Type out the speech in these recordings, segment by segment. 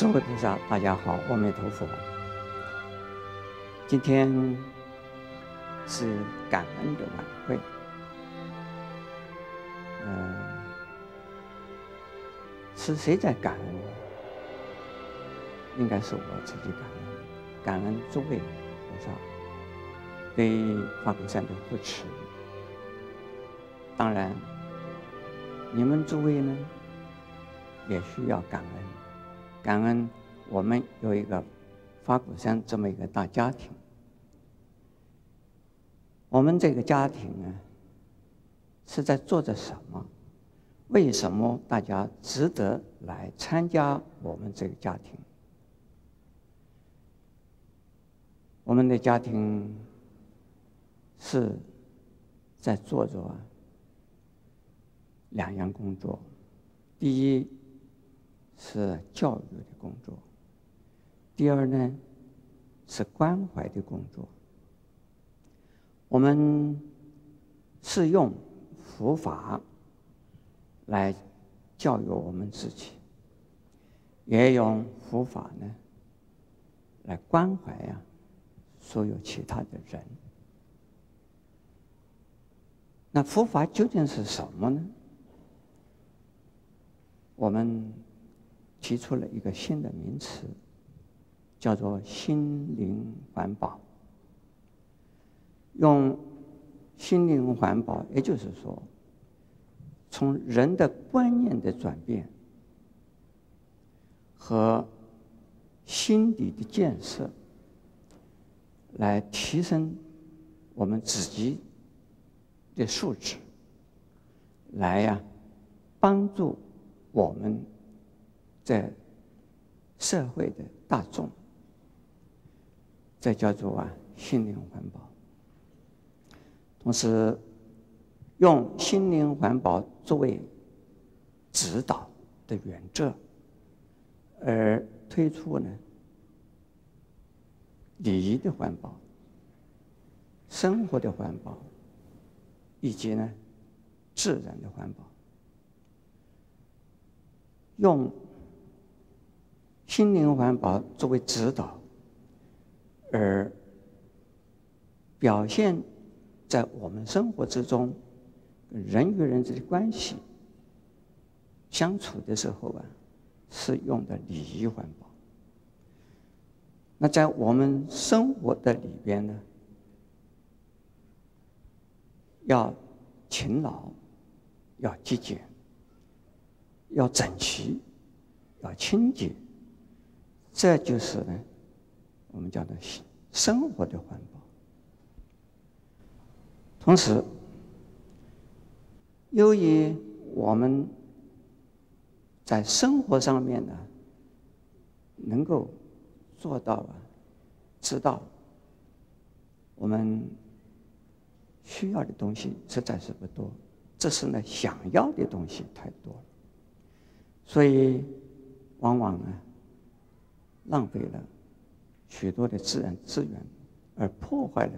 诸位菩萨，大家好，阿弥陀佛。今天是感恩的晚会，嗯、是谁在感恩？应该是我自己感恩，感恩诸位菩萨对法鼓山的扶持。当然，你们诸位呢，也需要感恩。感恩我们有一个花果山这么一个大家庭，我们这个家庭呢是在做着什么？为什么大家值得来参加我们这个家庭？我们的家庭是在做着两样工作，第一。是教育的工作，第二呢是关怀的工作。我们是用佛法来教育我们自己，也用佛法呢来关怀呀所有其他的人。那佛法究竟是什么呢？我们。提出了一个新的名词，叫做心灵环保。用心灵环保，也就是说，从人的观念的转变和心理的建设，来提升我们自己的素质，来呀帮助我们。在社会的大众，这叫做啊心灵环保。同时，用心灵环保作为指导的原则，而推出呢礼仪的环保、生活的环保，以及呢自然的环保，用。心灵环保作为指导，而表现在我们生活之中，人与人之间的关系相处的时候啊，是用的礼仪环保。那在我们生活的里边呢，要勤劳，要节俭，要整齐，要清洁。这就是呢，我们讲的生活的环保。同时，由于我们在生活上面呢，能够做到啊，知道我们需要的东西实在是不多，这是呢想要的东西太多了，所以往往呢。浪费了许多的自然资源，而破坏了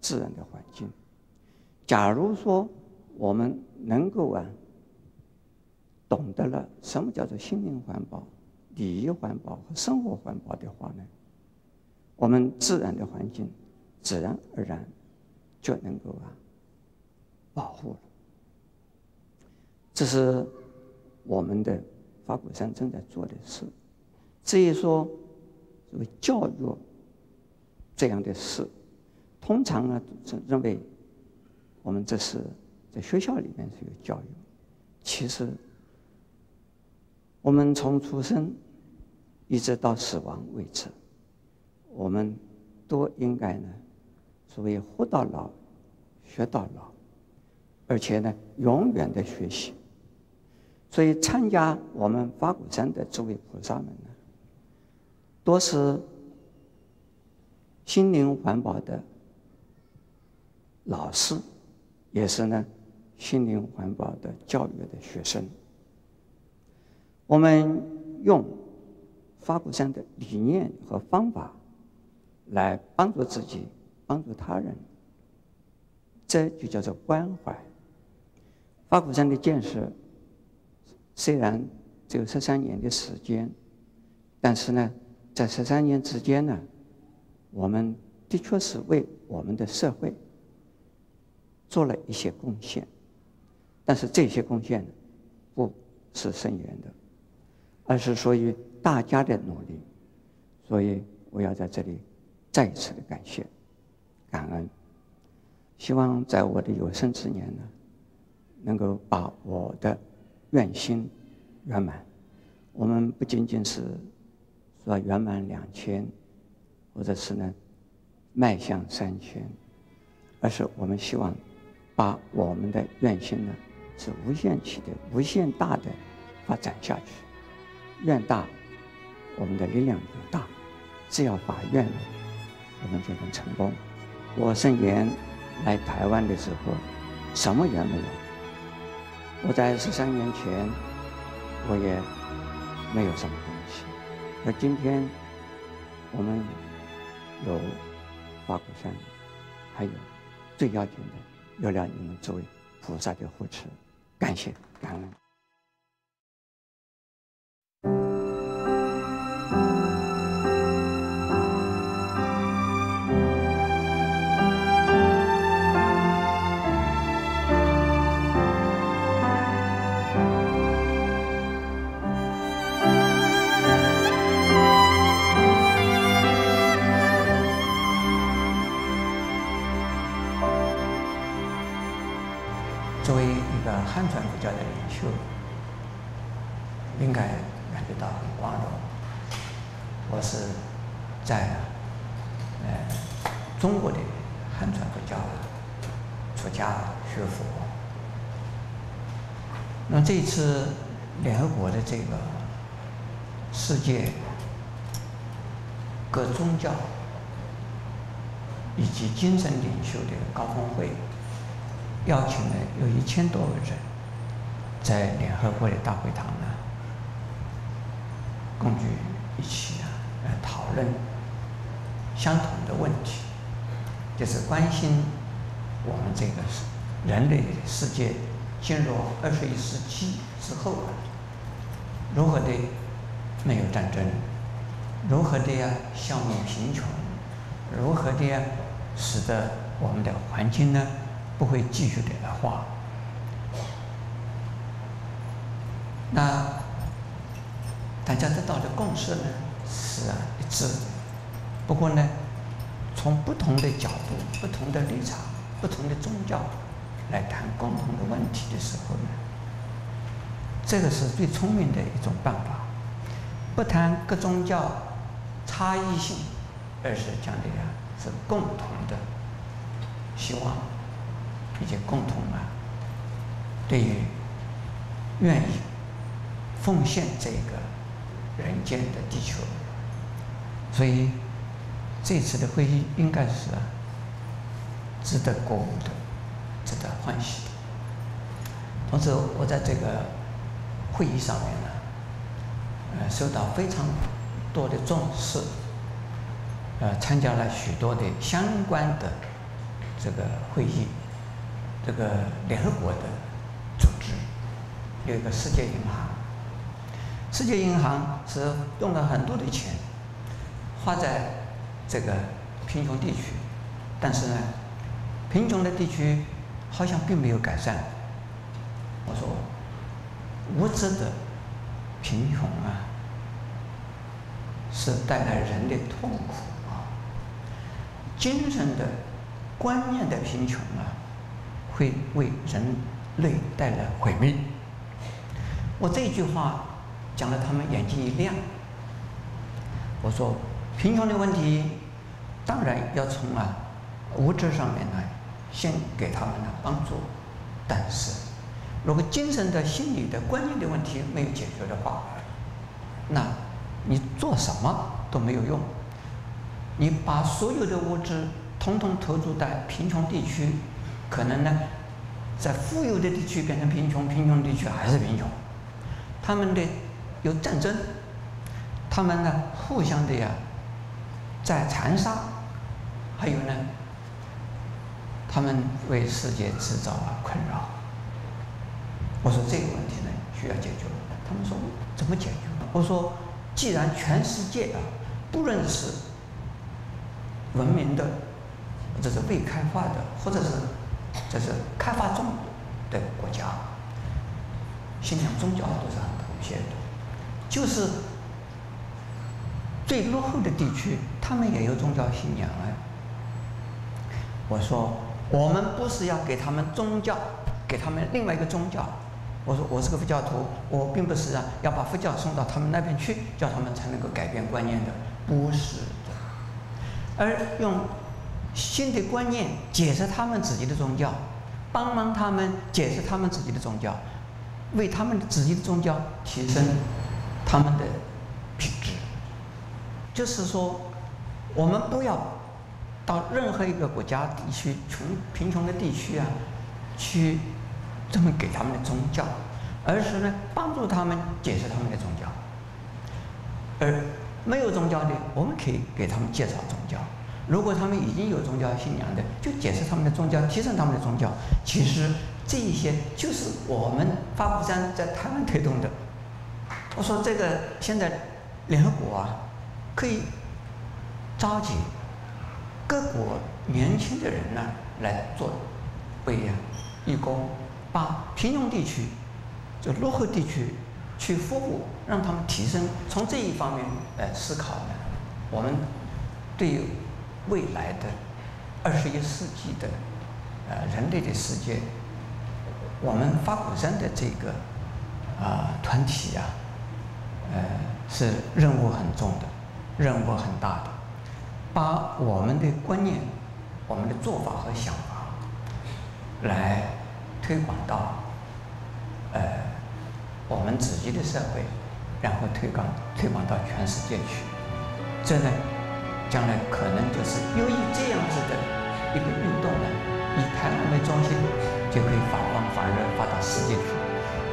自然的环境。假如说我们能够啊，懂得了什么叫做心灵环保、礼仪环保和生活环保的话呢，我们自然的环境自然而然就能够啊保护了。这是我们的花果山正在做的事。至于说，这个教育这样的事，通常呢，认为我们这是在学校里面是有教育。其实，我们从出生一直到死亡为止，我们都应该呢，所谓活到老，学到老，而且呢，永远的学习。所以，参加我们法鼓山的诸位菩萨们呢。多是心灵环保的老师，也是呢心灵环保的教育的学生。我们用法鼓山的理念和方法来帮助自己，帮助他人，这就叫做关怀。法鼓山的建设虽然只有十三年的时间，但是呢，在十三年之间呢，我们的确是为我们的社会做了一些贡献，但是这些贡献不是深远的。而是属于大家的努力，所以我要在这里再一次的感谢、感恩。希望在我的有生之年呢，能够把我的愿心圆满。我们不仅仅是说圆满两千，或者是呢迈向三千，而是我们希望把我们的愿心呢是无限期的、无限大的发展下去。愿大，我们的力量就大。只要发愿了，我们就能成功。我圣言来台湾的时候，什么也没有。我在十三年前，我也没有什么。那今天，我们有花果山，还有最要紧的，要让你们作为菩萨的护持，感谢感恩。汉传佛教出家学佛。那这次联合国的这个世界各宗教以及精神领袖的高峰会。邀请了有一千多个人，在联合国的大会堂呢，共聚一起啊，来讨论相同的问题，就是关心我们这个人类世界进入二十一世纪之后啊，如何的没有战争，如何的呀消灭贫穷，如何的呀使得我们的环境呢？不会继续的恶化。那大家得到的共识呢是啊一致。不过呢，从不同的角度、不同的立场、不同的宗教来谈共同的问题的时候呢，这个是最聪明的一种办法。不谈各宗教差异性，而是讲的呀是共同的希望。以及共同啊，对于愿意奉献这个人间的地球，所以这次的会议应该是值得鼓舞的，值得欢喜的。同时，我在这个会议上面呢，呃，受到非常多的重视，呃，参加了许多的相关的这个会议。这个联合国的组织有一个世界银行，世界银行是用了很多的钱花在这个贫穷地区，但是呢，贫穷的地区好像并没有改善。我说，物质的贫穷啊，是带来人的痛苦啊，精神的观念的贫穷啊。会为人类带来毁灭。我这句话讲的，他们眼睛一亮。我说，贫穷的问题当然要从啊物质上面呢，先给他们呢帮助。但是，如果精神的、心理的、观念的问题没有解决的话，那你做什么都没有用。你把所有的物质统统投注在贫穷地区。可能呢，在富有的地区变成贫穷，贫穷地区还是贫穷。他们的有战争，他们呢互相的呀在残杀，还有呢，他们为世界制造了困扰。我说这个问题呢需要解决，他们说怎么解决？我说既然全世界啊，不论是文明的，或者是未开发的，或者是这是开发中的国家，信仰宗教都是很普遍的，就是最落后的地区，他们也有宗教信仰啊。我说我们不是要给他们宗教，给他们另外一个宗教。我说我是个佛教徒，我并不是啊要把佛教送到他们那边去，叫他们才能够改变观念的，不是的，而用新的观念解释他们自己的宗教，帮忙他们解释他们自己的宗教，为他们自己的宗教提升他们的品质。就是说，我们不要到任何一个国家地区穷贫穷的地区啊，去。这么给他们的宗教，而是呢帮助他们解释他们的宗教，而没有宗教的，我们可以给他们介绍宗教。如果他们已经有宗教信仰的，就解释他们的宗教，提升他们的宗教。其实这一些就是我们发布山在台湾推动的。我说这个现在联合国啊，可以召集各国年轻的人呢来做为义工。把贫穷地区、就落后地区去服务，让他们提升。从这一方面来思考呢，我们对未来的二十一世纪的呃人类的世界，我们发古山的这个啊团体呀，呃是任务很重的，任务很大的，把我们的观念、我们的做法和想法来。推广到，呃，我们自己的社会，然后推广推广到全世界去，这呢，将来可能就是由于这样子的一个运动呢，以台湾为中心，就可以发光发热发到世界去。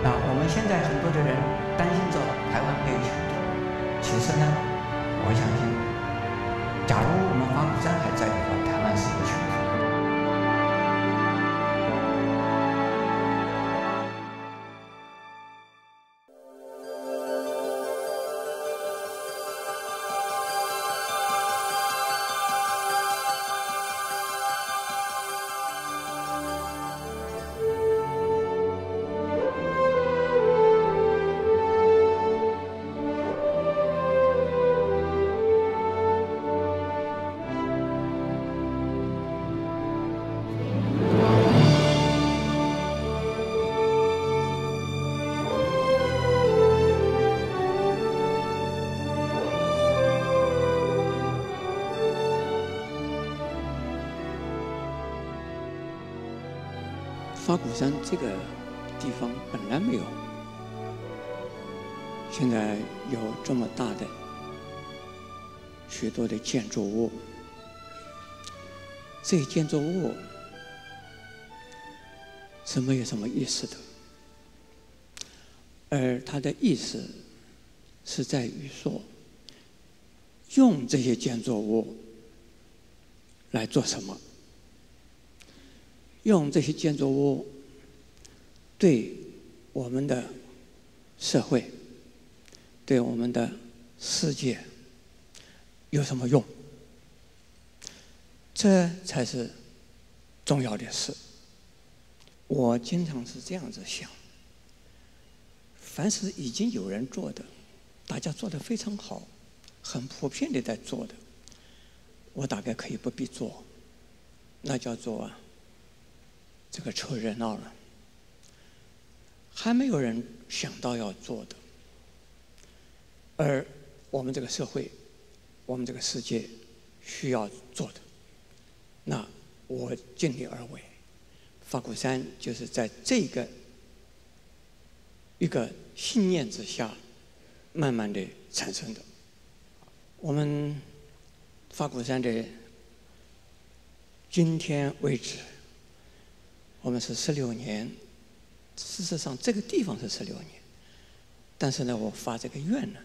那我们现在很多的人担心着台湾没有前途，其实呢，我相信，假如我们花果山还在的话，花鼓山这个地方本来没有，现在有这么大的许多的建筑物，这建筑物是没有什么意思的，而它的意思是在于说，用这些建筑物来做什么？用这些建筑物对我们的社会、对我们的世界有什么用？这才是重要的事。我经常是这样子想：凡是已经有人做的，大家做的非常好，很普遍的在做的，我大概可以不必做。那叫做。这个凑热闹了，还没有人想到要做的，而我们这个社会，我们这个世界需要做的，那我尽力而为。法鼓山就是在这个一个信念之下，慢慢的产生的。我们法鼓山的今天为止。我们是十六年，事实上这个地方是十六年，但是呢，我发这个愿呢，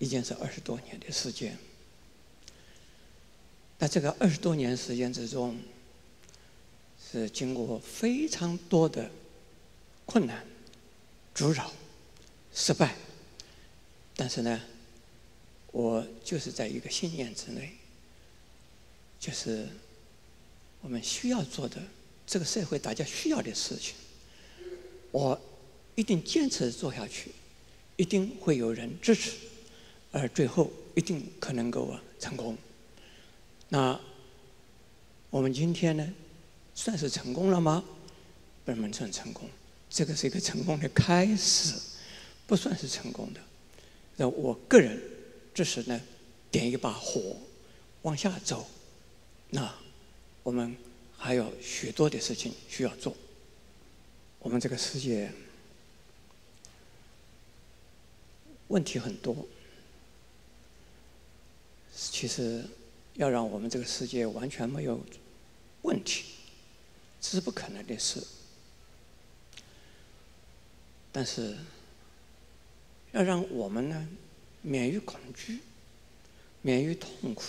已经是二十多年的时间。在这个二十多年时间之中，是经过非常多的困难、阻扰、失败，但是呢，我就是在一个信念之内，就是我们需要做的。这个社会大家需要的事情，我一定坚持做下去，一定会有人支持，而最后一定可能够啊成功。那我们今天呢，算是成功了吗？不能算成功，这个是一个成功的开始，不算是成功的。那我个人只是呢，点一把火往下走，那我们。还有许多的事情需要做。我们这个世界问题很多，其实要让我们这个世界完全没有问题，这是不可能的事。但是要让我们呢免于恐惧，免于痛苦，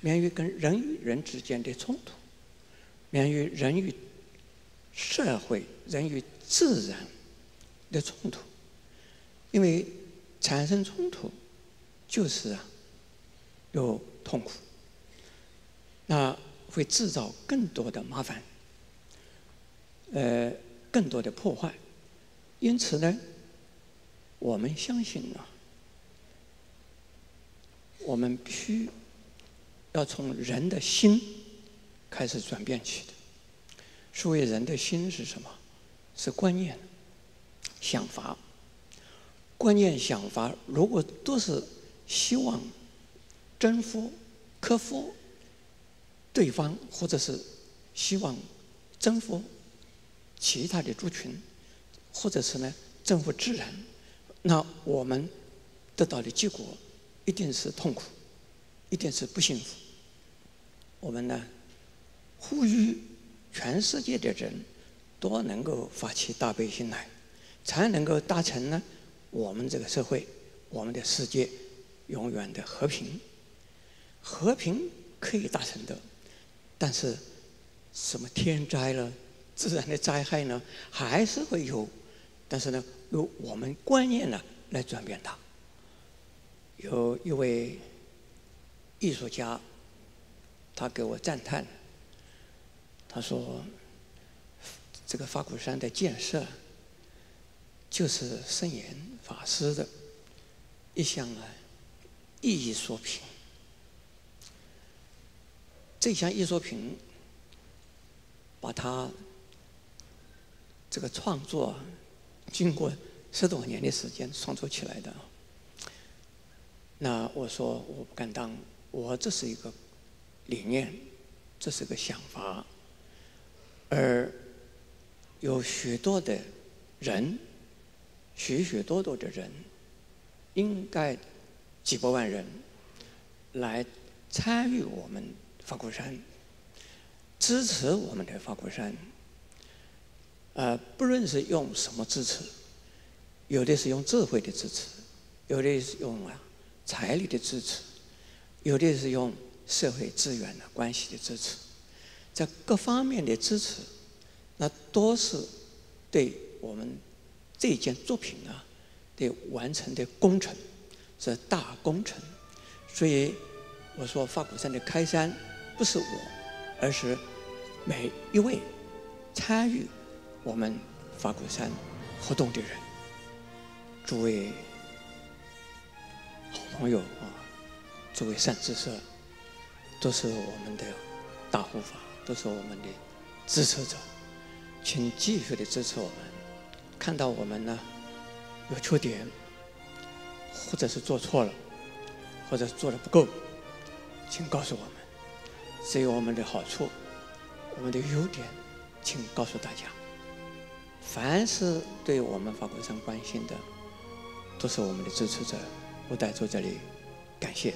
免于跟人与人之间的冲突。源于人与社会、人与自然的冲突，因为产生冲突就是啊有痛苦，那会制造更多的麻烦，呃，更多的破坏。因此呢，我们相信呢，我们必须要从人的心。开始转变起的。所以人的心是什么？是观念、想法。观念、想法如果都是希望征服、克服对方，或者是希望征服其他的族群，或者是呢征服自然，那我们得到的结果一定是痛苦，一定是不幸福。我们呢？呼吁全世界的人都能够发起大悲心来，才能够达成呢我们这个社会、我们的世界永远的和平。和平可以达成的，但是什么天灾了、自然的灾害呢，还是会有。但是呢，由我们观念呢来转变它。有一位艺术家，他给我赞叹。他说：“这个法鼓山的建设，就是圣严法师的一项啊艺术品。这项艺术品，把它这个创作经过十多年的时间创作起来的。那我说我不敢当，我这是一个理念，这是个想法。”而有许多的人，许许多多的人，应该几百万人来参与我们法鼓山，支持我们的法鼓山。呃，不论是用什么支持，有的是用智慧的支持，有的是用啊财力的支持，有的是用社会资源的关系的支持。在各方面的支持，那都是对我们这件作品啊的完成的工程，是大工程。所以我说法鼓山的开山不是我，而是每一位参与我们法鼓山活动的人，诸位好朋友啊，诸位善知识，都是我们的大护法。都是我们的支持者，请继续的支持我们。看到我们呢有缺点，或者是做错了，或者做的不够，请告诉我们。只有我们的好处，我们的优点，请告诉大家。凡是对我们法国上关心的，都是我们的支持者。我代在这里感谢。